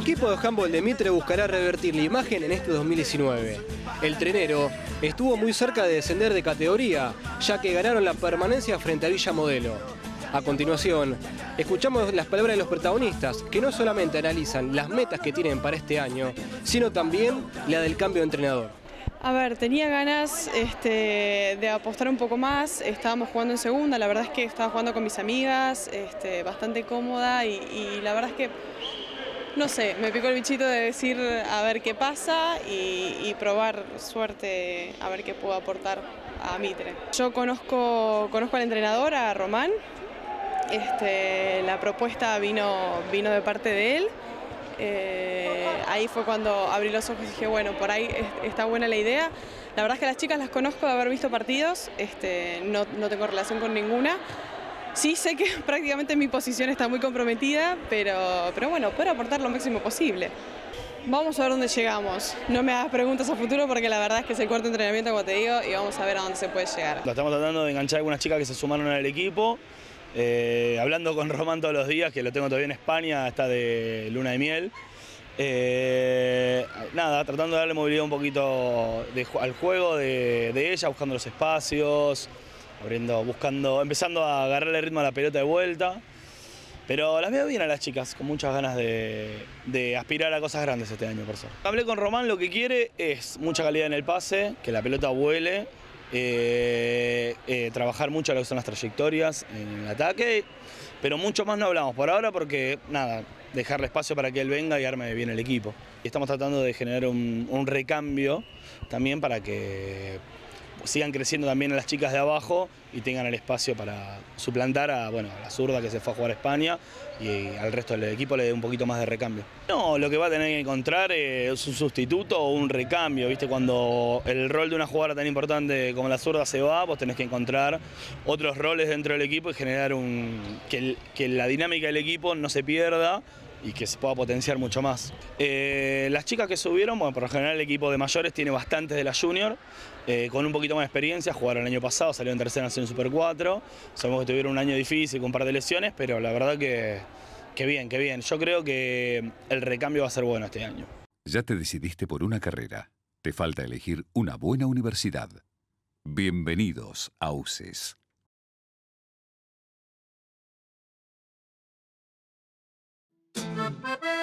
equipo de handball de Mitre buscará revertir la imagen en este 2019. El trenero estuvo muy cerca de descender de categoría, ya que ganaron la permanencia frente a Villa Modelo. A continuación, escuchamos las palabras de los protagonistas, que no solamente analizan las metas que tienen para este año, sino también la del cambio de entrenador. A ver, tenía ganas este, de apostar un poco más, estábamos jugando en segunda, la verdad es que estaba jugando con mis amigas, este, bastante cómoda y, la verdad es que, no sé, me picó el bichito de decir a ver qué pasa y, probar suerte a ver qué puedo aportar a Mitre. Yo conozco, conozco al entrenador, a Román, este, la propuesta vino, vino de parte de él. Eh, ahí fue cuando abrí los ojos y dije, bueno, por ahí está buena la idea. La verdad es que las chicas las conozco de haber visto partidos, este, no, tengo relación con ninguna. Sí sé que prácticamente mi posición está muy comprometida, pero, pero bueno, puedo aportar lo máximo posible. Vamos a ver dónde llegamos. No me hagas preguntas a futuro porque la verdad es que es el cuarto entrenamiento, como te digo, y vamos a ver a dónde se puede llegar. estamos tratando de enganchar a algunas chicas que se sumaron al equipo. Eh, hablando con Román todos los días, que lo tengo todavía en España, está de luna de miel. Eh, nada, tratando de darle movilidad un poquito al juego de, ella, buscando los espacios, abriendo, buscando, empezando a agarrarle ritmo a la pelota de vuelta. Pero las veo bien a las chicas, con muchas ganas de, aspirar a cosas grandes este año, por eso. Hablé con Román, lo que quiere es mucha calidad en el pase, que la pelota vuele, eh, eh, trabajar mucho lo que son las trayectorias en el ataque, pero mucho más no hablamos por ahora porque, nada, dejarle espacio para que él venga y arme bien el equipo. Y estamos tratando de generar un recambio también para que sigan creciendo también las chicas de abajo y tengan el espacio para suplantar a, bueno, la zurda que se fue a jugar a España y al resto del equipo le dé un poquito más de recambio. No, lo que va a tener que encontrar es un sustituto o un recambio, ¿viste? Cuando el rol de una jugadora tan importante como la zurda se va, vos tenés que encontrar otros roles dentro del equipo y generar un que, que la dinámica del equipo no se pierda y que se pueda potenciar mucho más. Eh, las chicas que subieron, bueno, por lo general el equipo de mayores tiene bastantes de la junior, eh, con un poquito más de experiencia, jugaron el año pasado, salieron en tercera nación Super 4, sabemos que tuvieron un año difícil con un par de lesiones, pero la verdad que, que bien, que bien. Yo creo que el recambio va a ser bueno este año. Ya te decidiste por una carrera, te falta elegir una buena universidad. Bienvenidos a UCES. Música